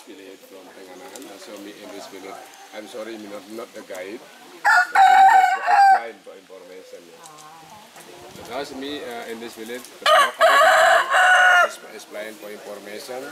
spirit from Penganan. So me English village. I'm sorry, me not not the guide. Explain for information. Because me uh, English spirit. Explain for information.